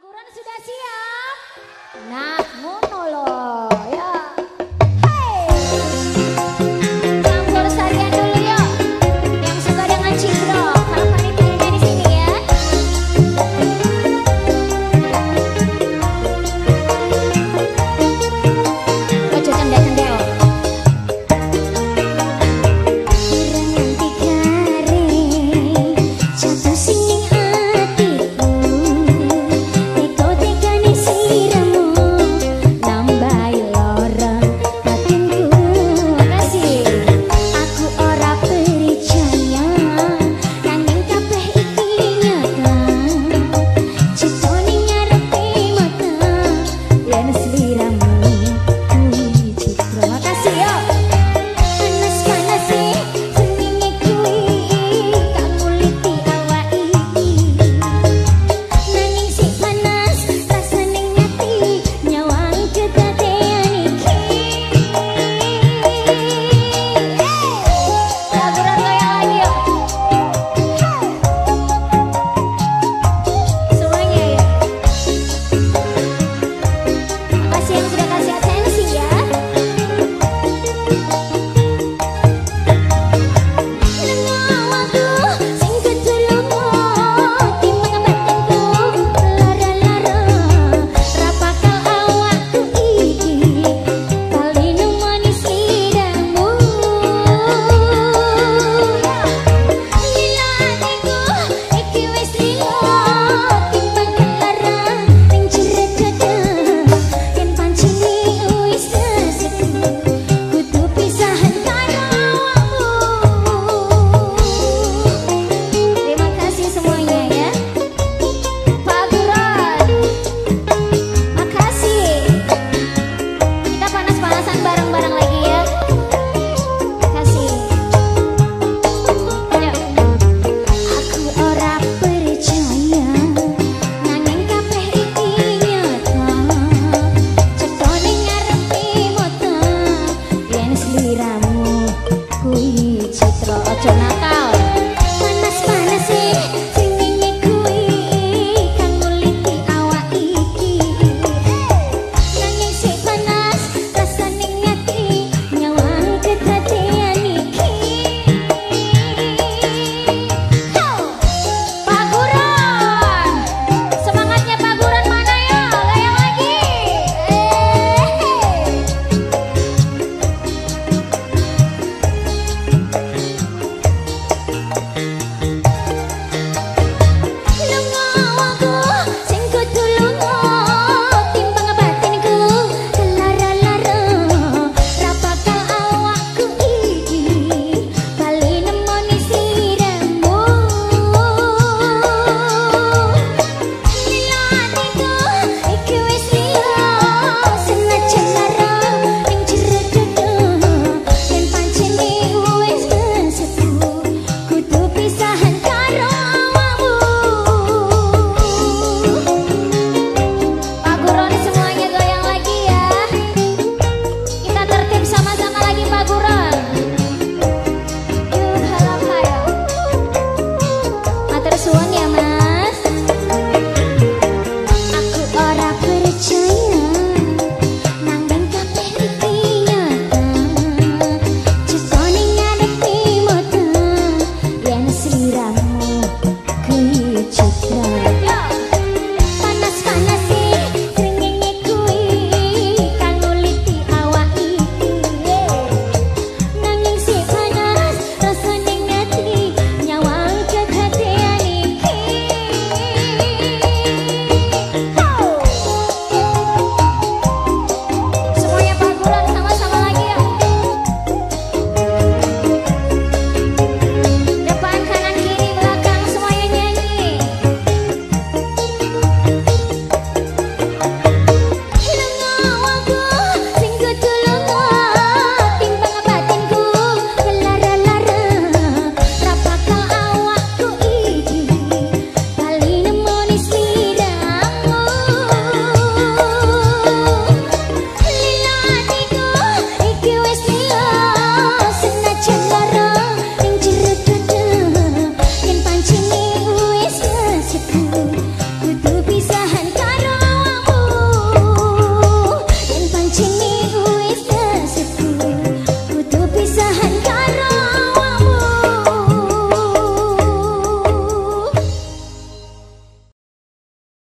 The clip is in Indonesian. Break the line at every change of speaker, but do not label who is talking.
Angguran sudah siap? Nah,